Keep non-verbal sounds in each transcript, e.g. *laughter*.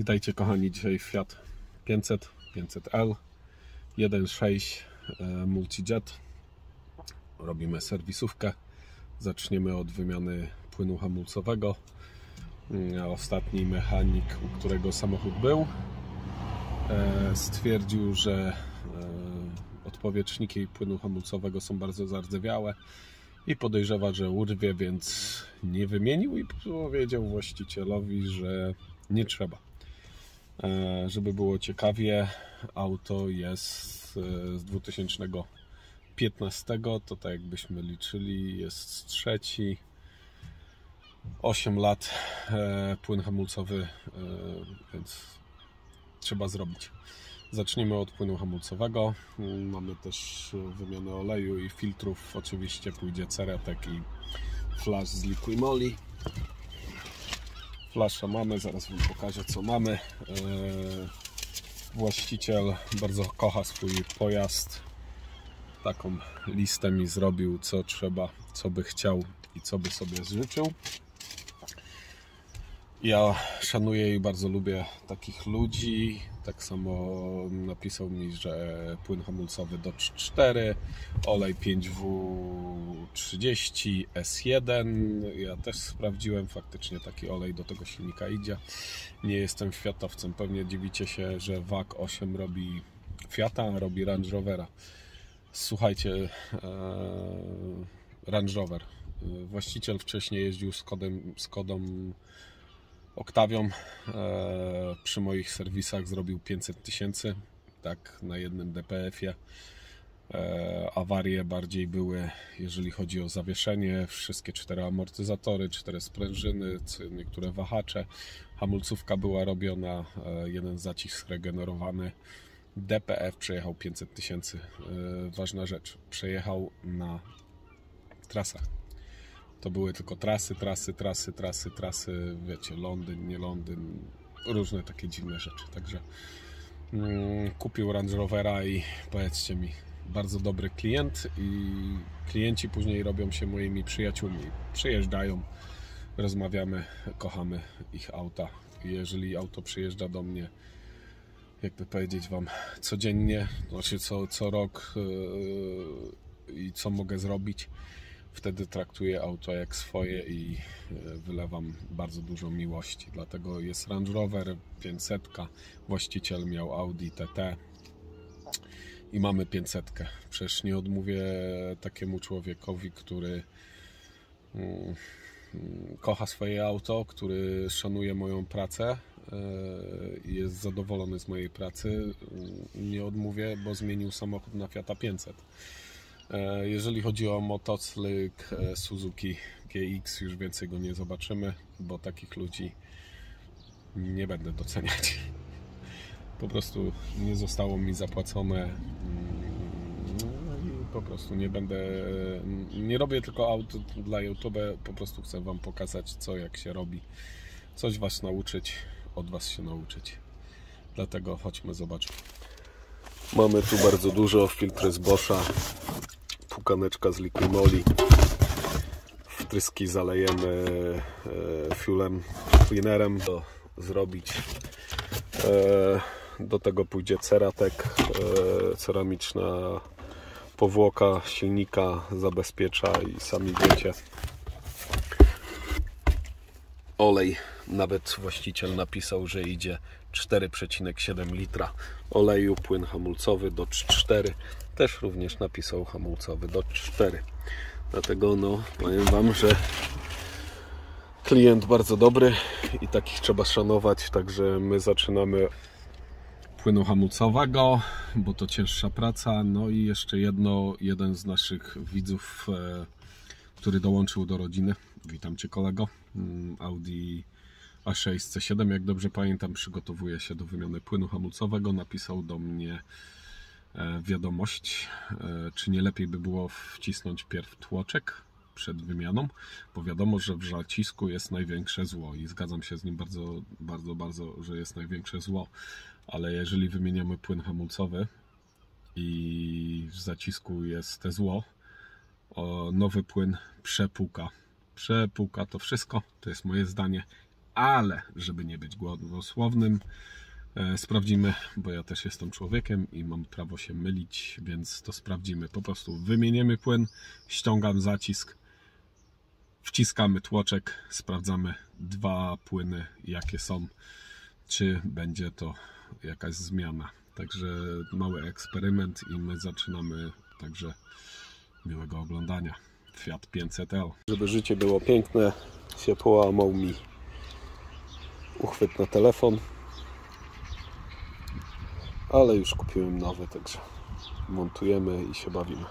Witajcie kochani, dzisiaj Fiat 500, 500L 1.6 e, Multijet. Robimy serwisówkę. Zaczniemy od wymiany płynu hamulcowego. Mm, Ostatni mechanik, u którego samochód był e, stwierdził, że e, odpowietrzniki płynu hamulcowego są bardzo zardzewiałe i podejrzewa, że urwie, więc nie wymienił i powiedział właścicielowi, że nie trzeba. E, żeby było ciekawie, auto jest e, z 2015, to tak jakbyśmy liczyli, jest trzeci. 8 lat e, płyn hamulcowy, więc trzeba zrobić. Zacznijmy od płynu hamulcowego. Mamy też wymianę oleju i filtrów. Oczywiście pójdzie ceretek i flash z Liquimoli. Flasza mamy, zaraz Wam pokażę co mamy. E, właściciel bardzo kocha swój pojazd. Taką listę mi zrobił, co trzeba, co by chciał i co by sobie życzył. Ja szanuję i bardzo lubię takich ludzi. Tak samo napisał mi, że płyn hamulcowy Dodge 4, olej 5W30 S1. Ja też sprawdziłem, faktycznie taki olej do tego silnika idzie. Nie jestem światowcem, pewnie dziwicie się, że WAG 8 robi Fiata, robi Range Rovera. Słuchajcie, ee, Range Rover. Właściciel wcześniej jeździł z, kodem, z kodą Octavią e, przy moich serwisach zrobił 500 tysięcy, tak na jednym DPF-ie. E, awarie bardziej były, jeżeli chodzi o zawieszenie, wszystkie cztery amortyzatory, cztery sprężyny, niektóre wahacze. Hamulcówka była robiona, e, jeden zacisk regenerowany. DPF przejechał 500 tysięcy. Ważna rzecz, przejechał na trasach to były tylko trasy, trasy, trasy, trasy, trasy, wiecie, Londyn, nie Londyn, różne takie dziwne rzeczy. Także mm, kupił Range Rovera i powiedzcie mi, bardzo dobry klient i klienci później robią się moimi przyjaciółmi. Przyjeżdżają, rozmawiamy, kochamy ich auta. Jeżeli auto przyjeżdża do mnie, jakby powiedzieć Wam, codziennie, znaczy co, co rok yy, i co mogę zrobić, wtedy traktuję auto jak swoje i e, wylewam bardzo dużo miłości. Dlatego jest Range Rover 500, właściciel miał Audi TT i mamy 500. Przecież nie odmówię takiemu człowiekowi, który mm, kocha swoje auto, który szanuje moją pracę e, i jest zadowolony z mojej pracy. Nie odmówię, bo zmienił samochód na Fiata 500. E, jeżeli chodzi o motocykl e, Suzuki GX, już więcej go nie zobaczymy, bo takich ludzi nie będę doceniać. Po prostu nie zostało mi zapłacone. Mm, no i po prostu nie będę. Nie robię tylko aut dla YouTube, po prostu chcę Wam pokazać, co jak się robi. Coś Was nauczyć, od Was się nauczyć. Dlatego chodźmy zobaczyć. Mamy tu bardzo dużo filtry z Boscha pukaneczka z liquimoli. Wtryski zalejemy e, fuelem, cleanerem to zrobić? E, do tego pójdzie ceratek e, ceramiczna powłoka silnika zabezpiecza i sami wiecie. Olej nawet właściciel napisał, że idzie 4,7 litra. Oleju, płyn hamulcowy do 4 też również napisał hamulcowy do 4 dlatego no powiem Wam, że klient bardzo dobry i takich trzeba szanować, także my zaczynamy płynu hamulcowego, bo to cięższa praca. No i jeszcze jedno, jeden z naszych widzów, e, który dołączył do rodziny. Witam Cię kolego. Mm, Audi A6 C7, jak dobrze pamiętam, przygotowuje się do wymiany płynu hamulcowego. Napisał do mnie wiadomość, e, czy nie lepiej by było wcisnąć pierw tłoczek przed wymianą, bo wiadomo, że w zacisku jest największe zło i zgadzam się z nim bardzo, bardzo, bardzo, że jest największe zło, ale jeżeli wymieniamy płyn hamulcowy i w zacisku jest te zło, nowy płyn przepłuka. Przepłuka to wszystko, to jest moje zdanie, ale żeby nie być głosłownym, e, sprawdzimy, bo ja też jestem człowiekiem i mam prawo się mylić, więc to sprawdzimy. Po prostu wymieniemy płyn, ściągam zacisk, wciskamy tłoczek, sprawdzamy dwa płyny, jakie są, czy będzie to jakaś zmiana. Także mały eksperyment i my zaczynamy. Także miłego oglądania. Fiat 500L. Żeby życie było piękne, się połamał mi uchwyt na telefon. Ale już kupiłem nowy, także montujemy i się bawimy.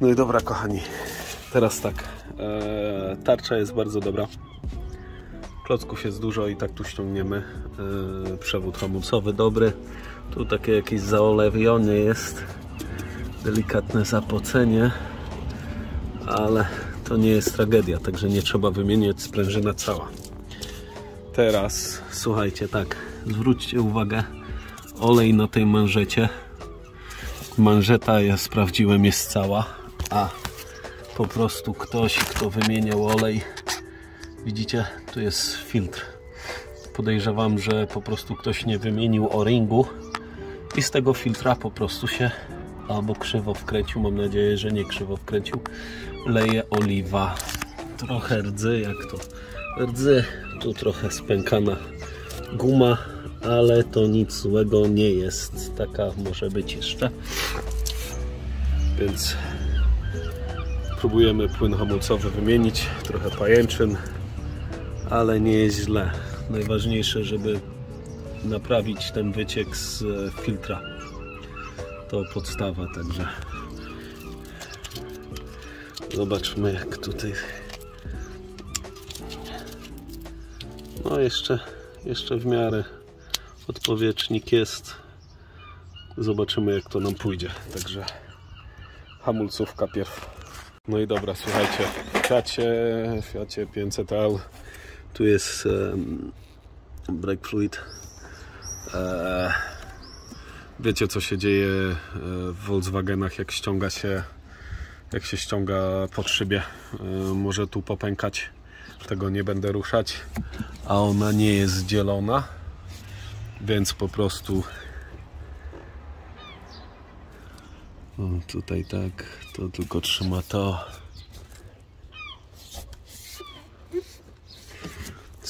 No i dobra, kochani. Teraz tak. E, tarcza jest bardzo dobra. Klocków jest dużo i tak tu ściągniemy. E, przewód hamulcowy dobry. Tu takie jakieś zaolewione jest. Delikatne zapocenie. Ale to nie jest tragedia, także nie trzeba wymieniać sprężyna cała. Teraz słuchajcie, tak. Zwróćcie uwagę. Olej na tej manżecie. Manżeta, ja sprawdziłem, jest cała a po prostu ktoś, kto wymieniał olej, widzicie, tu jest filtr. Podejrzewam, że po prostu ktoś nie wymienił o-ringu i z tego filtra po prostu się albo krzywo wkręcił, mam nadzieję, że nie krzywo wkręcił, leje oliwa. Trochę rdzy, jak to rdzy, tu trochę spękana guma, ale to nic złego nie jest. Taka może być jeszcze. Więc Próbujemy płyn hamulcowy wymienić, trochę pajęczyn, ale nie jest źle. Najważniejsze, żeby naprawić ten wyciek z filtra. To podstawa, także. Zobaczmy jak tutaj. No jeszcze jeszcze w miarę odpowietrznik jest. Zobaczymy jak to nam pójdzie. Także hamulcówka pierw. No i dobra, słuchajcie, w Fiacie, Fiacie 500L tu jest um, brake fluid. E, wiecie co się dzieje e, w Volkswagenach jak ściąga się jak się ściąga pod szybie. E, może tu popękać, tego nie będę ruszać, a ona nie jest dzielona, więc po prostu O, tutaj tak, to tylko trzyma to.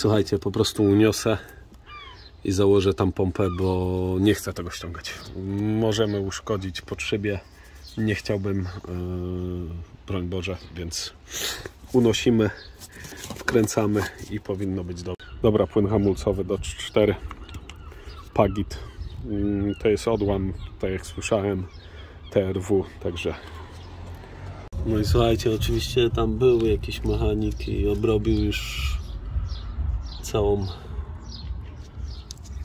Słuchajcie, po prostu uniosę i założę tam pompę, bo nie chcę tego ściągać. Możemy uszkodzić pod szybie. Nie chciałbym, yy, broń Boże, więc unosimy, wkręcamy i powinno być dobrze. Dobra, płyn hamulcowy do 4 Pagit. Yy, to jest odłam, tak jak słyszałem TRW, także no i słuchajcie, oczywiście tam był jakiś mechanik i obrobił już całą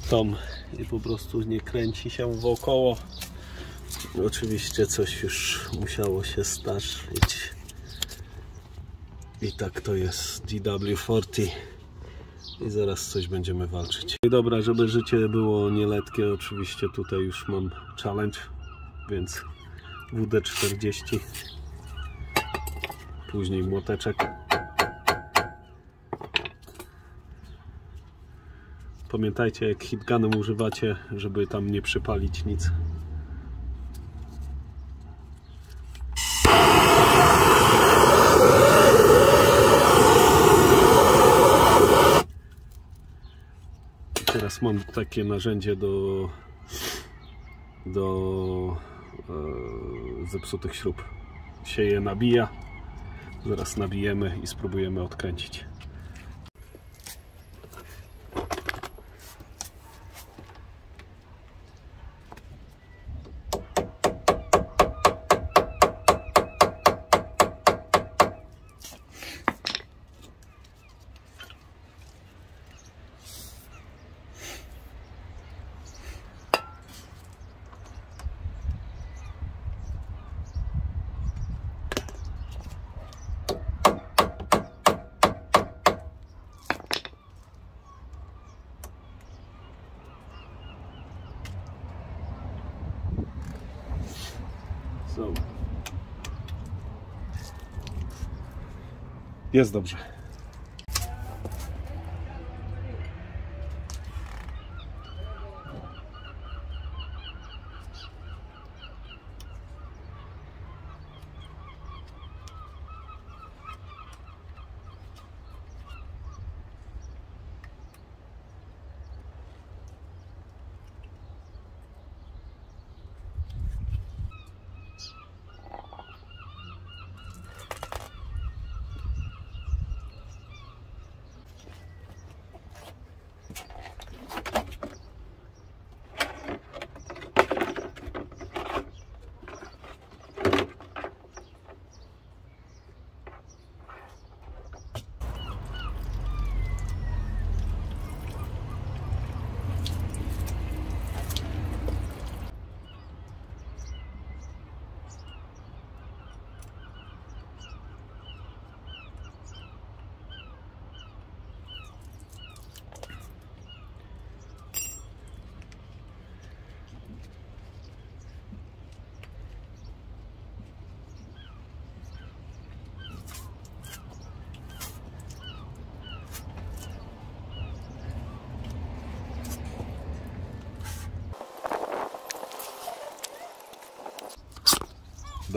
tą i po prostu nie kręci się wokoło. Oczywiście coś już musiało się zdarzyć. I tak to jest DW40 i zaraz coś będziemy walczyć. I dobra, żeby życie było nieletkie, oczywiście tutaj już mam challenge, więc WD-40 później młoteczek pamiętajcie jak hitgunem używacie żeby tam nie przypalić nic. Teraz mam takie narzędzie do do e, zepsutych śrub. Się je nabija. Zaraz nabijemy i spróbujemy odkręcić Jest dobrze.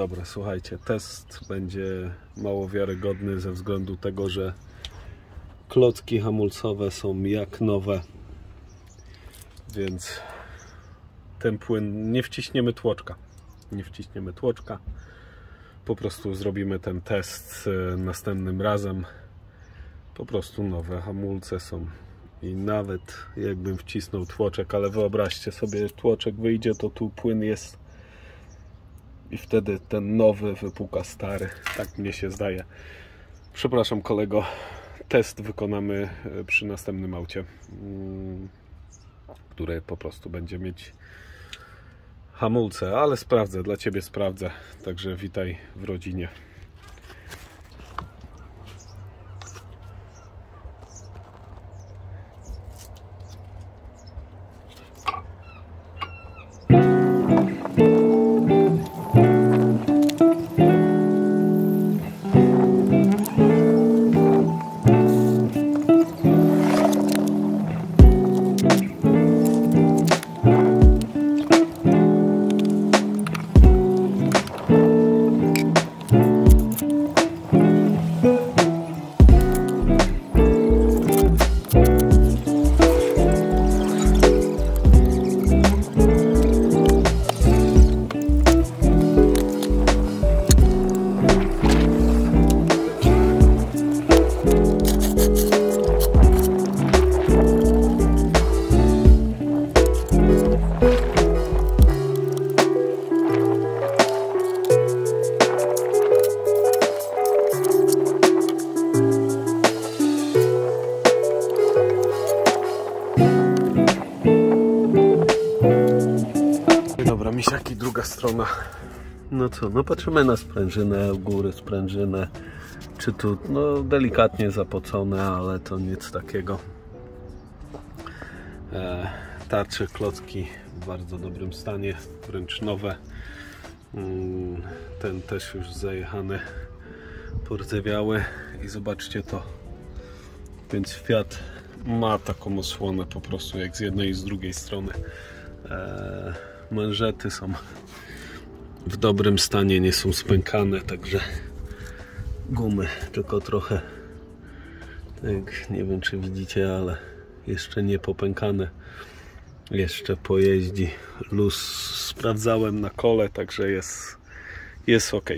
Dobra, słuchajcie, test będzie mało wiarygodny ze względu tego, że klocki hamulcowe są jak nowe, więc ten płyn nie wciśniemy tłoczka. Nie wciśniemy tłoczka. Po prostu zrobimy ten test e, następnym razem. Po prostu nowe hamulce są. I nawet jakbym wcisnął tłoczek, ale wyobraźcie sobie, tłoczek wyjdzie, to tu płyn jest i wtedy ten nowy wypuka stary. Tak mnie się zdaje. Przepraszam kolego, test wykonamy e, przy następnym aucie, mm, które po prostu będzie mieć hamulce, ale sprawdzę, dla Ciebie sprawdzę. Także witaj w rodzinie. No co, no patrzymy na sprężynę, u góry sprężynę. Czy tu, no delikatnie zapocone, ale to nic takiego. E, tarcze, klocki w bardzo dobrym stanie, wręcz nowe. Mm, ten też już zajechany, pordzewiały i zobaczcie to. Więc Fiat ma taką osłonę po prostu jak z jednej i z drugiej strony. E, manżety są w dobrym stanie, nie są spękane, także gumy tylko trochę. Tak, nie wiem czy widzicie, ale jeszcze nie popękane. Jeszcze pojeździ luz. Sprawdzałem na kole, także jest jest ok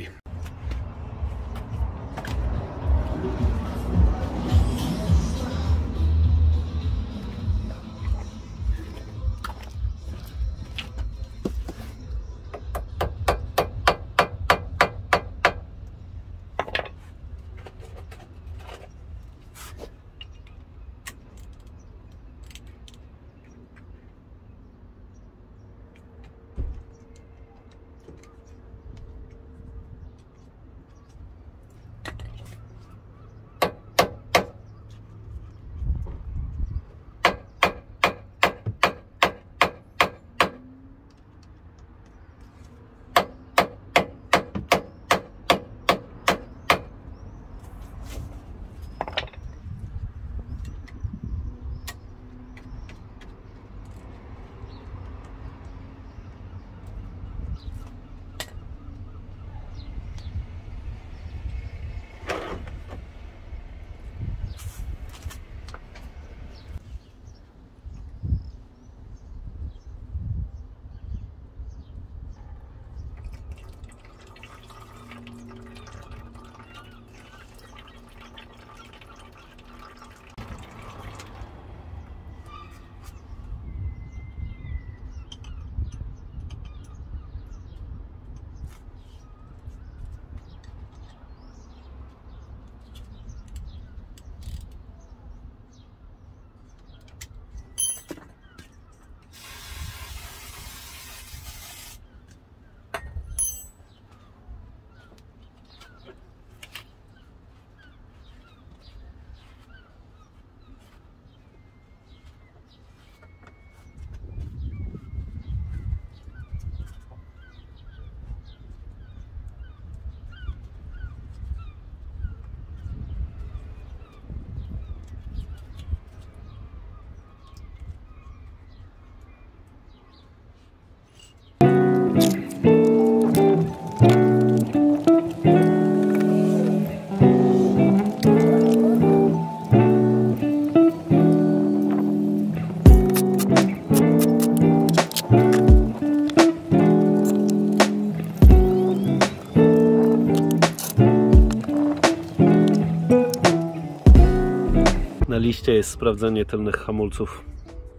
oczywiście jest sprawdzenie tylnych hamulców.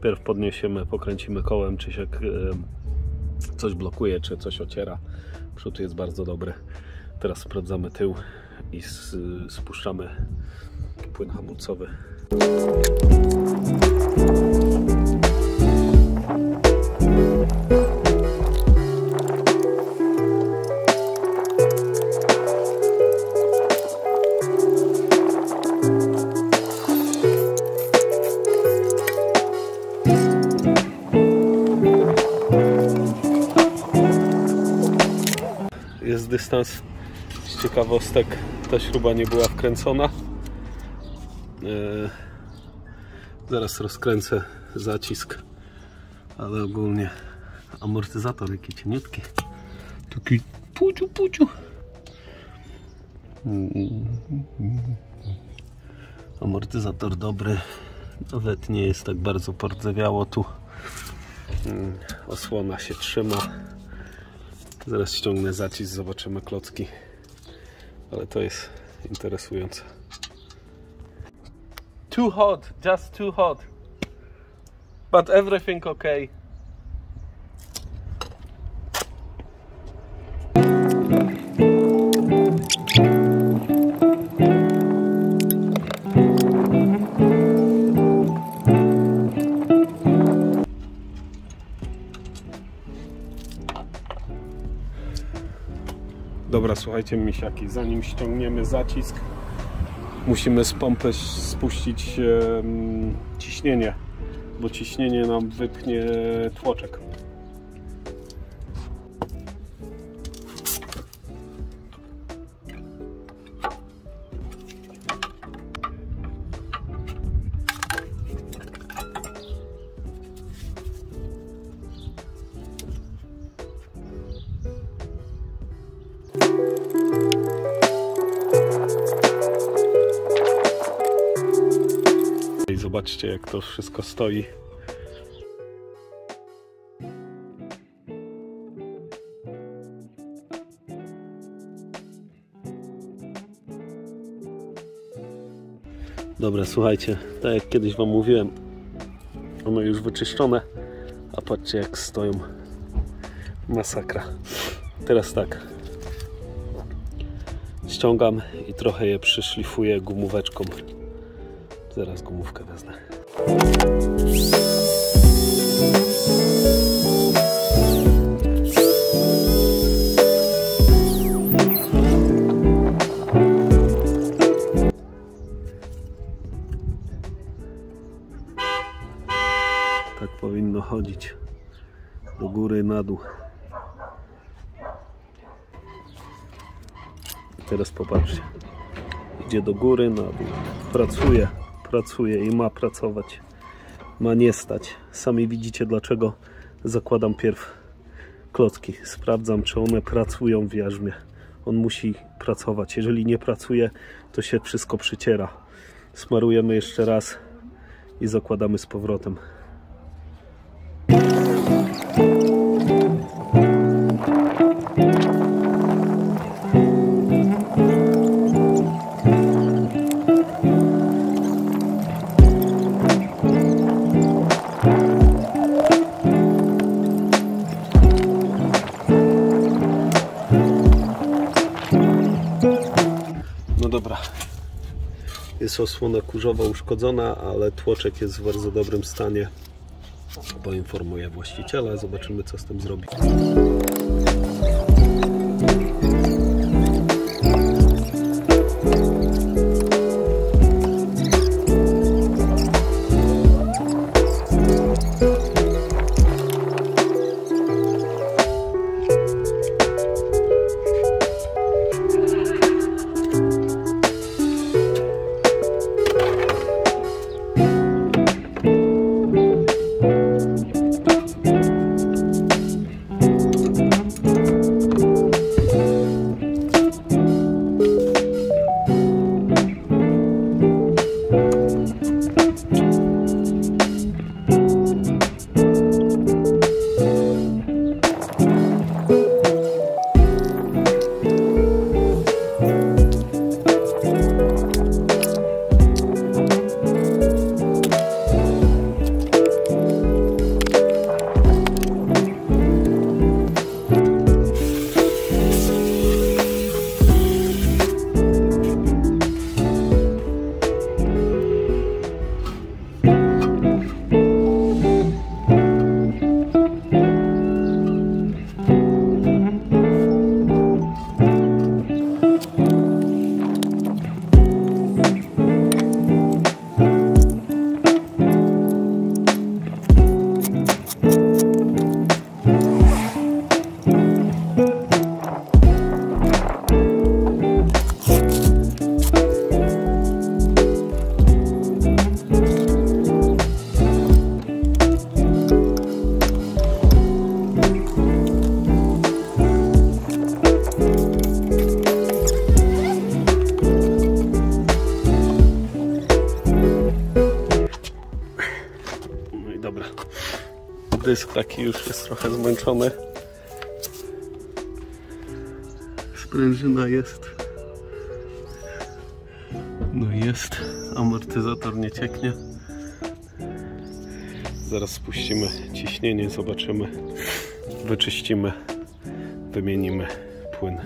Pierw podniesiemy, pokręcimy kołem, czy się e, coś blokuje, czy coś ociera. Przód jest bardzo dobry. Teraz sprawdzamy tył i spuszczamy płyn hamulcowy. Dystans z ciekawostek. Ta śruba nie była wkręcona. Eee, zaraz rozkręcę zacisk, ale ogólnie amortyzator jaki cieniutki. Taki puciu puciu. Amortyzator dobry. Nawet nie jest tak bardzo pordzewiało tu. Mm, osłona się trzyma. Zaraz ściągnę zacisk, zobaczymy klocki. Ale to jest interesujące. Too hot, just too hot. But everything okay. Słuchajcie misiaki, zanim ściągniemy zacisk, musimy z pompy spuścić ciśnienie, bo ciśnienie nam wypchnie tłoczek. Zobaczcie jak to wszystko stoi. Dobra, słuchajcie, tak jak kiedyś Wam mówiłem, one już wyczyszczone, a patrzcie jak stoją. Masakra. Teraz tak, ściągam i trochę je przyszlifuję gumóweczką. Zaraz gumówkę wezmę. Tak powinno chodzić. Do góry, na dół. Teraz popatrzcie. Idzie do góry, na dół. Pracuje, pracuje i ma pracować. Ma nie stać. Sami widzicie dlaczego zakładam pierw klocki. Sprawdzam czy one pracują w jarzmie. On musi pracować. Jeżeli nie pracuje, to się wszystko przyciera. Smarujemy jeszcze raz i zakładamy z powrotem. Jest osłona kurzowa uszkodzona, ale tłoczek jest w bardzo dobrym stanie. Poinformuję właściciela, zobaczymy co z tym zrobi. Dysk taki już jest trochę zmęczony. Sprężyna jest. No jest. Amortyzator nie cieknie. Zaraz spuścimy ciśnienie, zobaczymy. Wyczyścimy, wymienimy płyn.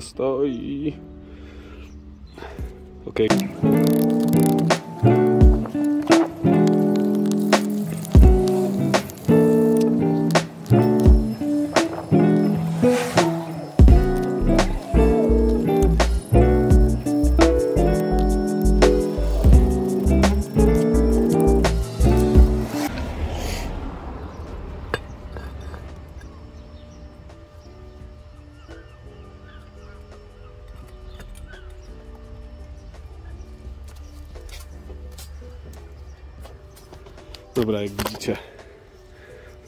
Wszystko stoi. Ok.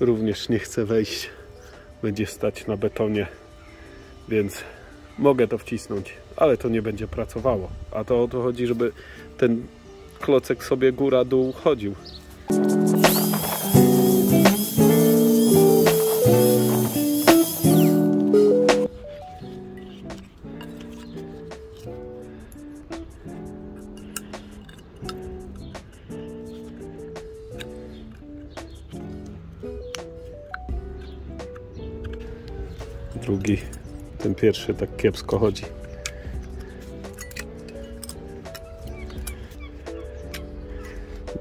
Również nie chcę wejść. Będzie stać na betonie, więc mogę to wcisnąć, ale to nie będzie pracowało. A to o to chodzi, żeby ten klocek sobie góra-dół chodził. Pierwszy tak kiepsko chodzi.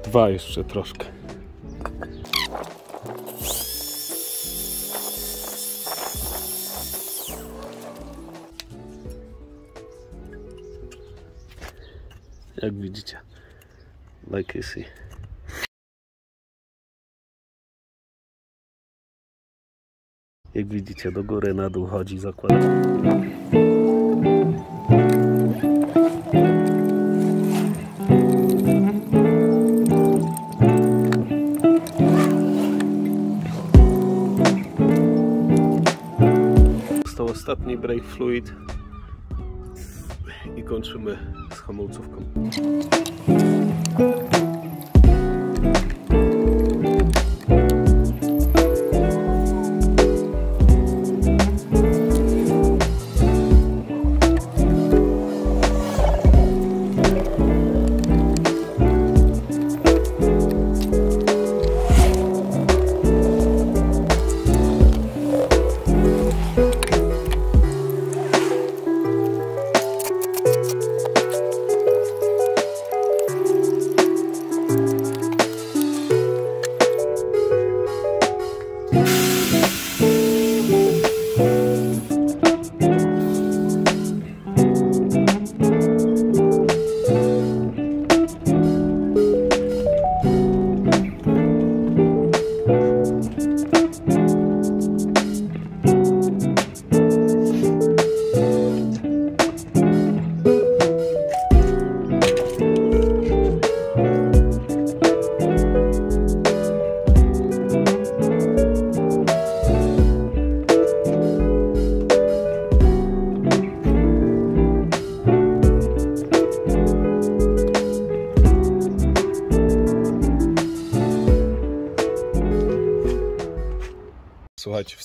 Dwa jeszcze troszkę. Jak widzicie, like you see. Widzicie, do góry, na dół chodzi zakład. Został ostatni brake fluid i kończymy z hamulcówką.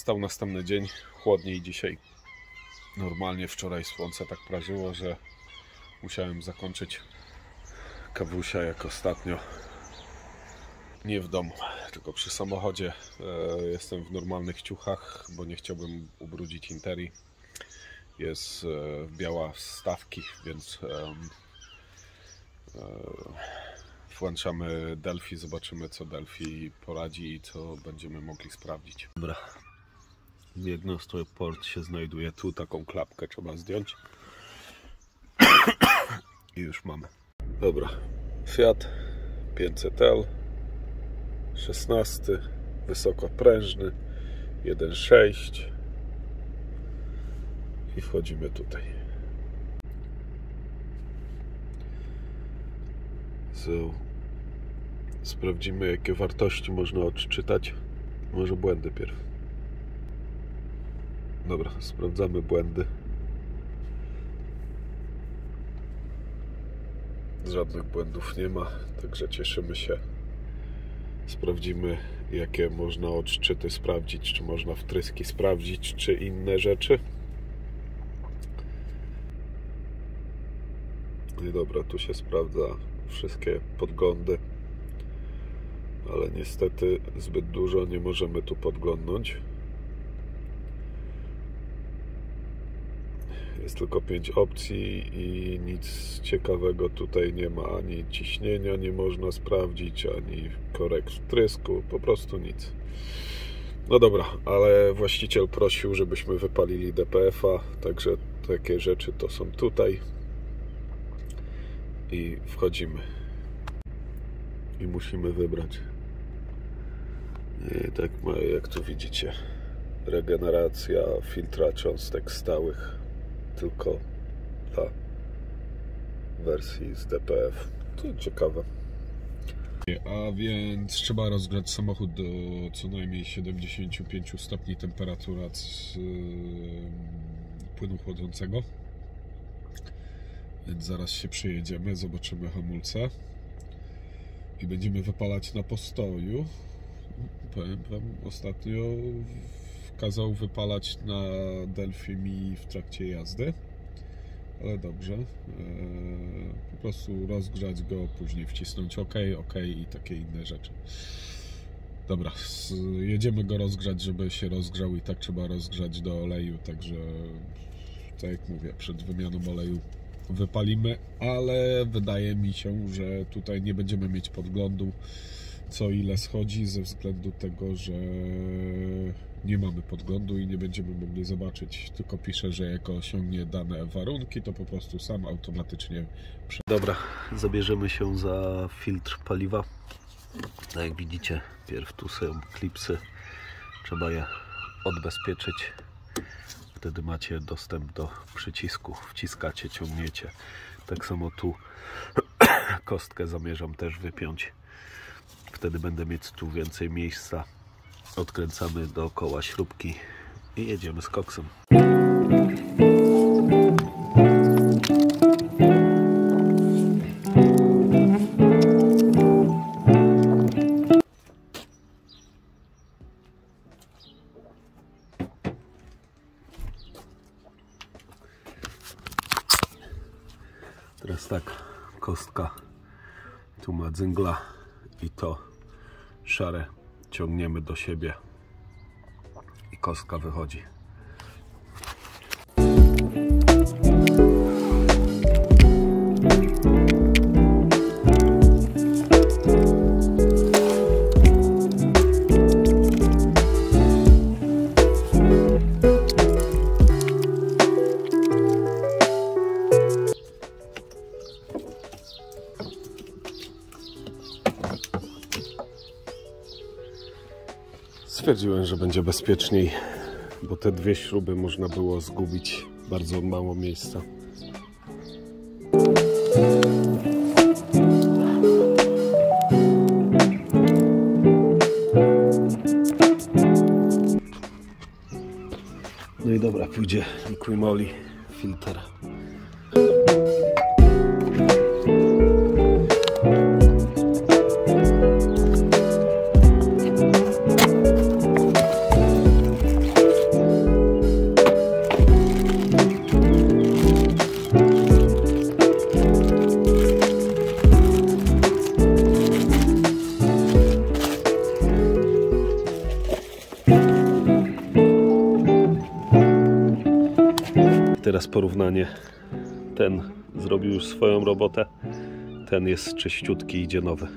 Wstał następny dzień, chłodniej dzisiaj. Normalnie wczoraj słońce tak prażyło, że musiałem zakończyć kawusia jak ostatnio. Nie w domu, tylko przy samochodzie. E, jestem w normalnych ciuchach, bo nie chciałbym ubrudzić interii. Jest e, biała stawki, więc e, włączamy Delphi, zobaczymy co Delphi poradzi i co będziemy mogli sprawdzić. Dobra, Diagnostor port się znajduje tu, taką klapkę trzeba zdjąć. I już mamy. Dobra, Fiat 500L 16, wysokoprężny 1.6 i wchodzimy tutaj. So, sprawdzimy jakie wartości można odczytać. Może błędy pierw. Dobra, sprawdzamy błędy. Żadnych błędów nie ma, także cieszymy się. Sprawdzimy, jakie można odczyty sprawdzić, czy można wtryski sprawdzić, czy inne rzeczy. No i dobra, tu się sprawdza wszystkie podglądy, ale niestety zbyt dużo nie możemy tu podglądnąć. Jest tylko 5 opcji i nic ciekawego tutaj nie ma. Ani ciśnienia nie można sprawdzić, ani korekt wtrysku, po prostu nic. No dobra, ale właściciel prosił, żebyśmy wypalili DPF-a, także takie rzeczy to są tutaj. I wchodzimy. I musimy wybrać. I tak jak tu widzicie, regeneracja filtra cząstek stałych tylko dla wersji z DPF. To ciekawe. A więc trzeba rozgrzać samochód do co najmniej 75 stopni temperatura yy, płynu chłodzącego. Więc zaraz się przyjedziemy, zobaczymy hamulce i będziemy wypalać na postoju. Powiem Wam, ostatnio kazał wypalać na Delfimi w trakcie jazdy. Ale dobrze. Eee, po prostu rozgrzać go, później wcisnąć OK, OK i takie inne rzeczy. Dobra, jedziemy go rozgrzać, żeby się rozgrzał i tak trzeba rozgrzać do oleju, także tak jak mówię, przed wymianą oleju wypalimy, ale wydaje mi się, że tutaj nie będziemy mieć podglądu co ile schodzi ze względu tego, że nie mamy podglądu i nie będziemy mogli zobaczyć. Tylko pisze, że jak osiągnie dane warunki, to po prostu sam automatycznie. Dobra, zabierzemy się za filtr paliwa. Tak jak widzicie, pierw tu są klipsy. Trzeba je odbezpieczyć. Wtedy macie dostęp do przycisku. Wciskacie, ciągniecie. Tak samo tu *coughs* kostkę zamierzam też wypiąć. Wtedy będę mieć tu więcej miejsca odkręcamy dookoła śrubki i jedziemy z koksem. Teraz tak, kostka tu ma dzęgla i to szare ciągniemy do siebie i kostka wychodzi. Że będzie bezpieczniej, bo te dwie śruby można było zgubić bardzo mało miejsca. No i dobra, pójdzie Liquimoli filtr. Robotę. Ten jest czyściutki, idzie nowy.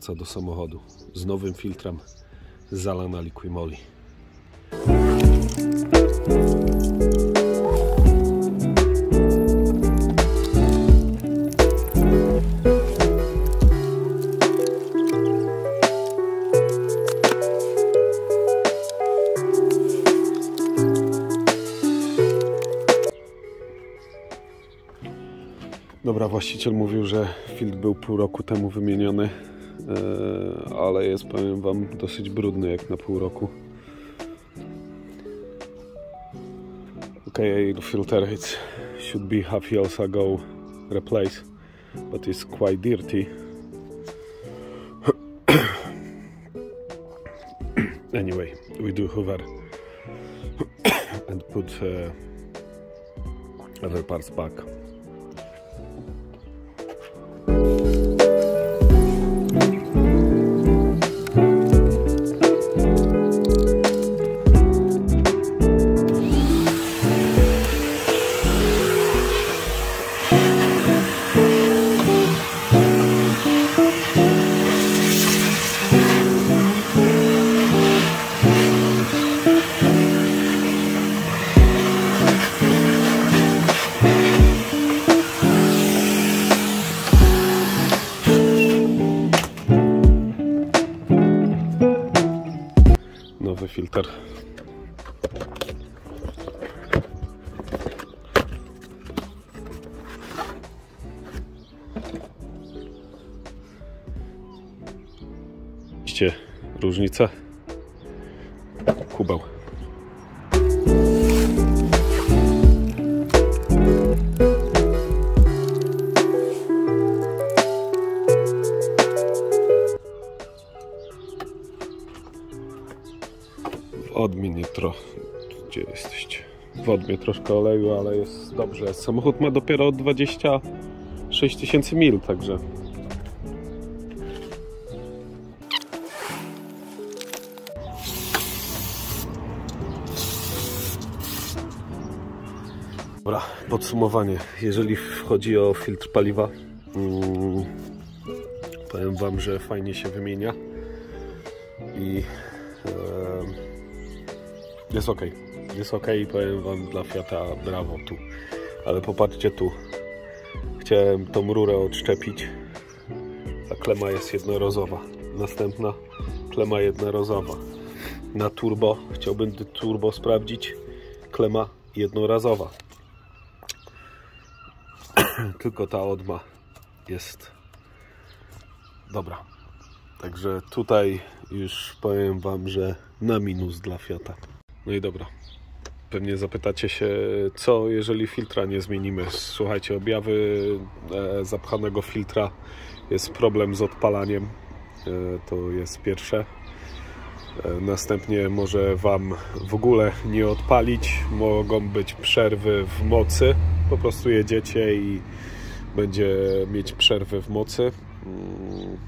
Wraca do samochodu z nowym filtrem zalana Liquimoli. Dobra, właściciel mówił, że filtr był pół roku temu wymieniony, ale jest, powiem Wam, dosyć brudny jak na pół roku. Okay, the filter it should be half years ago replaced, but it's quite dirty. *coughs* anyway, we do hoover *coughs* and put uh, other parts back. Troszkę oleju, ale jest dobrze. Samochód ma dopiero 26 tysięcy mil, także... Dobra, podsumowanie. Jeżeli chodzi o filtr paliwa, mm, powiem Wam, że fajnie się wymienia i jest ok. Jest ok powiem Wam dla Fiata brawo tu. Ale popatrzcie tu. Chciałem tą rurę odszczepić. Ta klema jest jednorazowa. Następna klema jednorazowa. Na turbo chciałbym turbo sprawdzić. Klema jednorazowa. *clears throat* Tylko ta odma jest dobra. Także tutaj już powiem Wam, że na minus dla Fiata. No i dobra. Pewnie zapytacie się, co jeżeli filtra nie zmienimy. Słuchajcie, objawy e, zapchanego filtra jest problem z odpalaniem. E, to jest pierwsze. E, następnie może Wam w ogóle nie odpalić. Mogą być przerwy w mocy. Po prostu jedziecie i będzie mieć przerwy w mocy mm,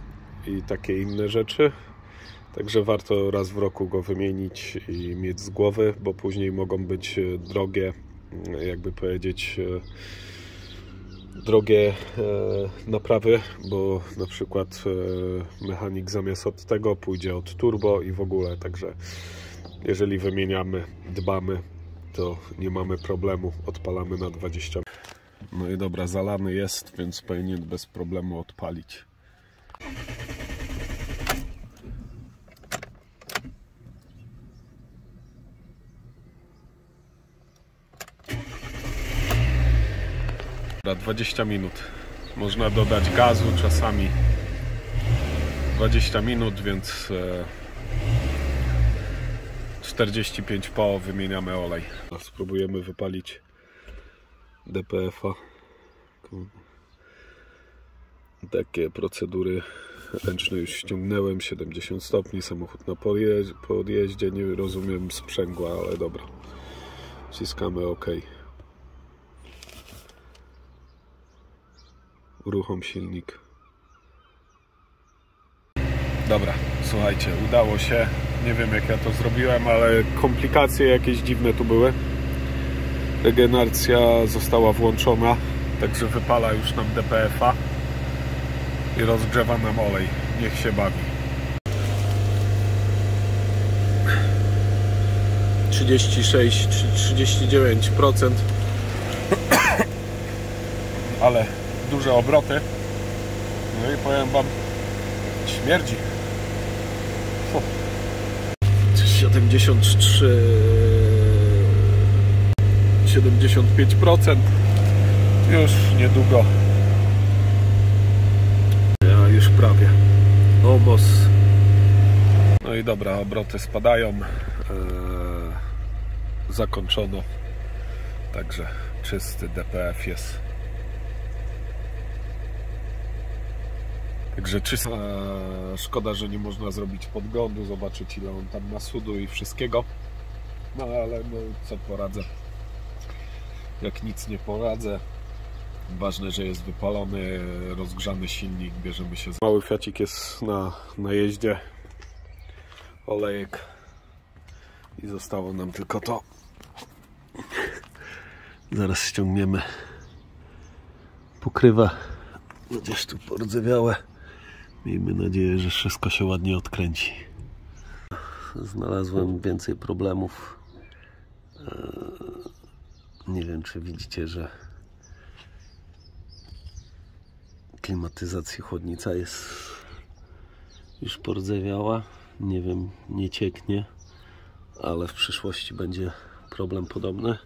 i takie inne rzeczy. Także warto raz w roku go wymienić i mieć z głowy, bo później mogą być drogie, jakby powiedzieć, drogie naprawy, bo na przykład mechanik zamiast od tego pójdzie od turbo i w ogóle. Także jeżeli wymieniamy, dbamy, to nie mamy problemu, odpalamy na 20. No i dobra, zalany jest, więc powinien bez problemu odpalić. 20 minut. Można dodać gazu czasami 20 minut, więc e, 45 po wymieniamy olej. Spróbujemy wypalić DPF-a. Takie procedury ręczne już ściągnąłem. 70 stopni, samochód na podjeździe. Nie rozumiem sprzęgła, ale dobra. Wciskamy OK. Uruchom silnik. Dobra, słuchajcie, udało się. Nie wiem jak ja to zrobiłem, ale komplikacje jakieś dziwne tu były. Regeneracja została włączona, także wypala już nam DPF-a. i rozgrzewa nam olej. Niech się bawi. 36 czy 39% ale duże obroty. No i powiem wam śmierdzi. Fu. 73 75% już niedługo. Ja już prawie. Almost no i dobra, obroty spadają. Eee, zakończono. Także czysty DPF jest Także czysto. Eee, szkoda, że nie można zrobić podglądu, zobaczyć ile on tam ma sudu i wszystkiego. No ale no, co poradzę. Jak nic nie poradzę. Ważne, że jest wypalony, rozgrzany silnik, bierzemy się. Mały fiacik jest na, na jeździe. Olejek. I zostało nam tylko to. Zaraz ściągniemy pokrywę. Gdzieś tu pordzewiałe. Miejmy nadzieję, że wszystko się ładnie odkręci. Znalazłem więcej problemów. Eee, nie wiem, czy widzicie, że klimatyzacja chłodnica jest już pordzewiała. Nie wiem, nie cieknie, ale w przyszłości będzie problem podobny.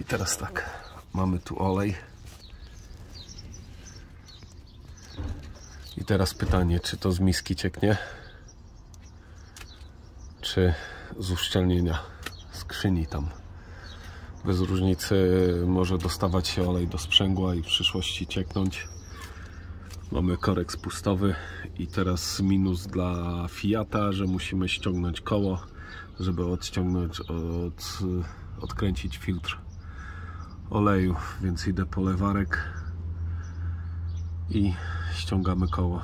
I teraz tak, mamy tu olej. I teraz pytanie, czy to z miski cieknie, czy z uszczelnienia skrzyni tam. Bez różnicy może dostawać się olej do sprzęgła i w przyszłości cieknąć. Mamy korek spustowy i teraz minus dla Fiata, że musimy ściągnąć koło, żeby odciągnąć, od, odkręcić filtr oleju, więc idę po lewarek i ściągamy koło.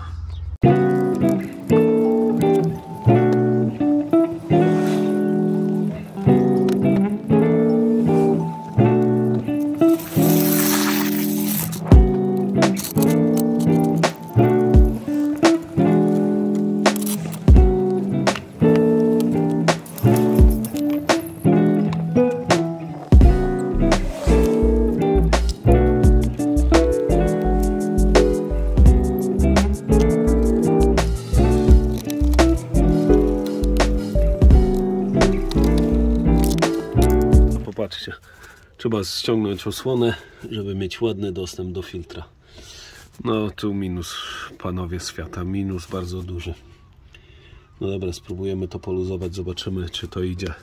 Trzeba ściągnąć osłonę, żeby mieć ładny dostęp do filtra. No tu minus, panowie świata, minus bardzo duży. No dobra, spróbujemy to poluzować, zobaczymy czy to idzie.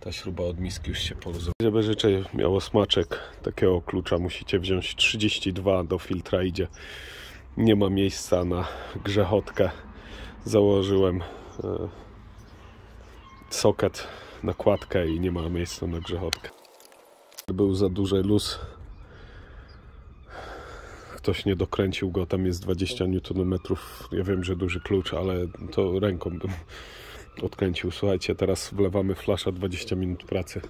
Ta śruba od miski już się poluzowała. Żeby życzę miało smaczek takiego klucza musicie wziąć 32 do filtra idzie. Nie ma miejsca na grzechotkę. Założyłem e, soket nakładkę i nie ma miejsca na grzechotkę. Był za duży luz. Ktoś nie dokręcił go, tam jest 20 Nm. Ja wiem, że duży klucz, ale to ręką bym odkręcił. Słuchajcie, teraz wlewamy flasza 20 minut pracy.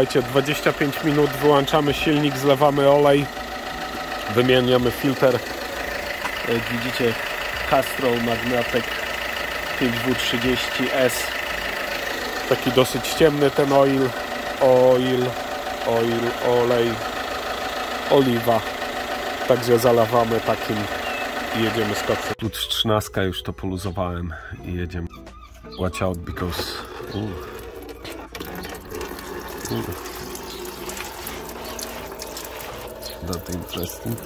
Słuchajcie, 25 minut, wyłączamy silnik, zlewamy olej, wymieniamy filtr. Jak widzicie, Castrol Magnatek 5W30S. Taki dosyć ciemny ten oil, oil, oil, olej, oliwa. Także zalewamy takim i jedziemy z koksem. Tu 13 już to poluzowałem i jedziemy. Watch out because... Daty interesting.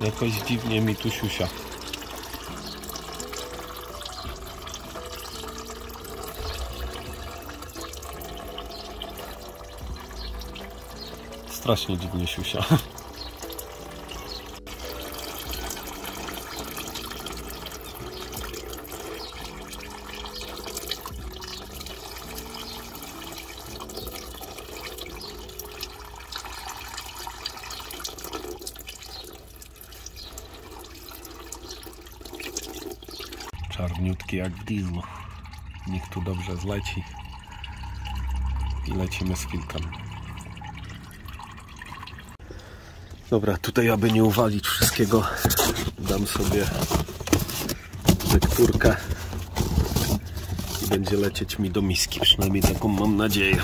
Jakoś dziwnie mi tu siusia. Strasznie dziwnie siusia. *laughs* Czarniutki jak w dieslu. Niech tu dobrze zleci. I lecimy z filtrem. Dobra, tutaj aby nie uwalić wszystkiego, dam sobie lekturkę i będzie lecieć mi do miski, przynajmniej taką mam nadzieję.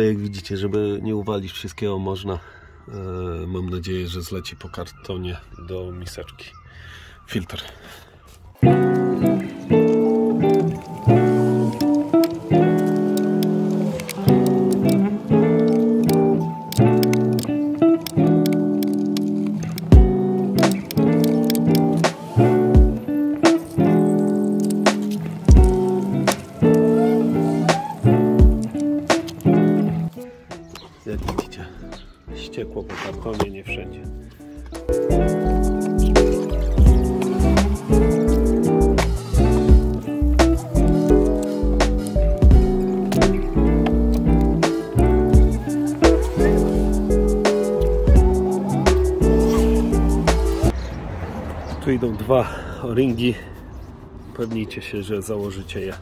Jak widzicie, żeby nie uwalić wszystkiego można, e, mam nadzieję, że zleci po kartonie do miseczki. Filtr. Ringi. Upewnijcie się, że założycie je.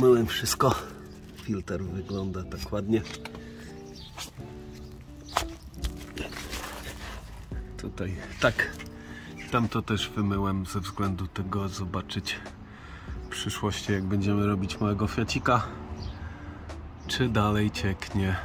Umyłem wszystko. Filtr wygląda tak ładnie. Tutaj tak. Tamto też wymyłem ze względu tego zobaczyć w przyszłości jak będziemy robić małego fiacika. Czy dalej cieknie.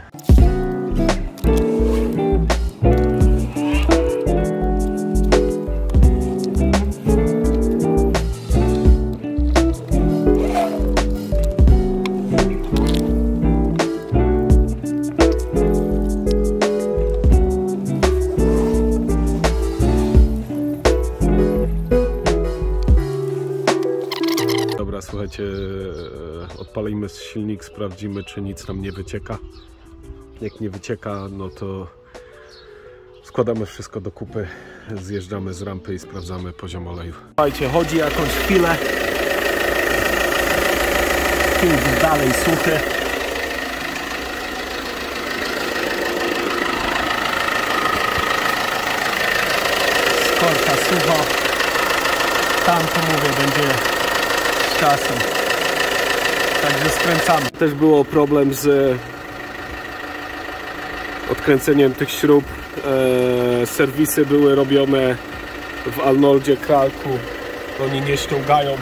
E, odpalimy silnik, sprawdzimy, czy nic nam nie wycieka. Jak nie wycieka, no to składamy wszystko do kupy, zjeżdżamy z rampy i sprawdzamy poziom oleju. Słuchajcie, chodzi jakąś chwilę. Filtr dalej suchy. Skorka sucho. Tam to mówię, będzie z czasem. Także skręcamy. Też było problem z odkręceniem tych śrub. E, serwisy były robione w Arnoldzie Kralku. Oni nie ściągają,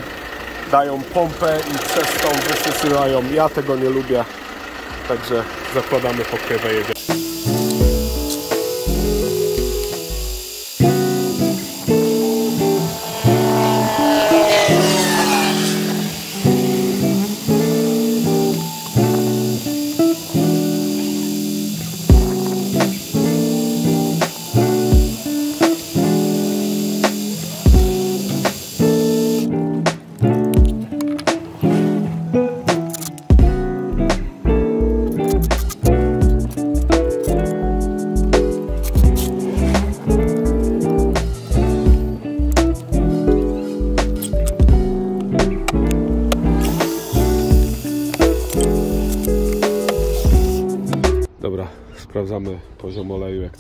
dają pompę i przez tą wysyłają. Ja tego nie lubię. Także zakładamy pokrywę jedziemy.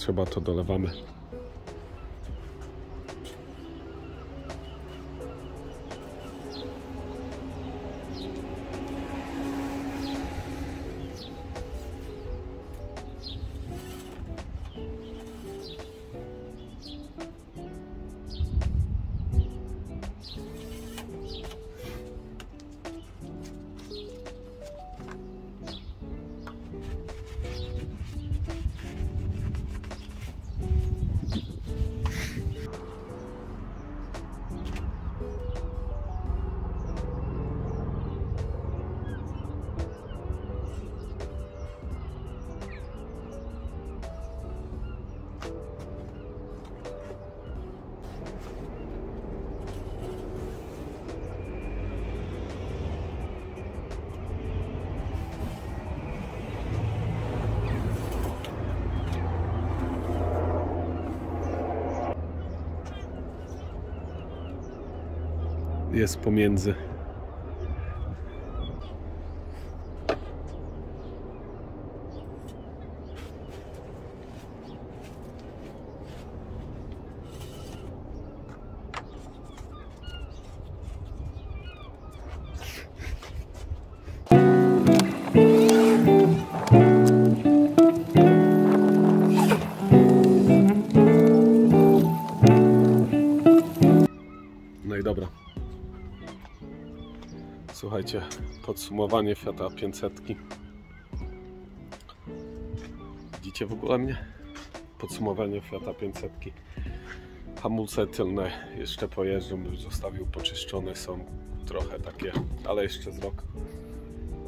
Trzeba to dolewamy. Jest pomiędzy. Podsumowanie Fiata 500. Widzicie w ogóle mnie? Podsumowanie Fiata 500. Hamulce tylne jeszcze pojeżdżą, już zostawił poczyszczone, są trochę takie, ale jeszcze z rok.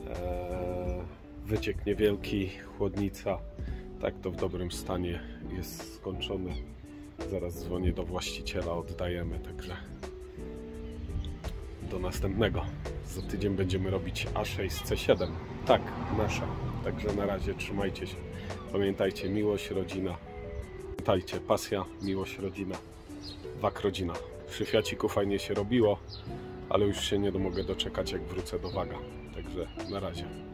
Eee, wyciek niewielki, chłodnica, tak to w dobrym stanie jest skończony. Zaraz dzwonię do właściciela, oddajemy, także do następnego. Za tydzień będziemy robić A6C7. Tak, nasza. Także na razie trzymajcie się. Pamiętajcie, miłość, rodzina. Pamiętajcie, pasja, miłość, rodzina. Wak rodzina. Przy Fiaciku fajnie się robiło, ale już się nie mogę doczekać jak wrócę do Waga. Także na razie.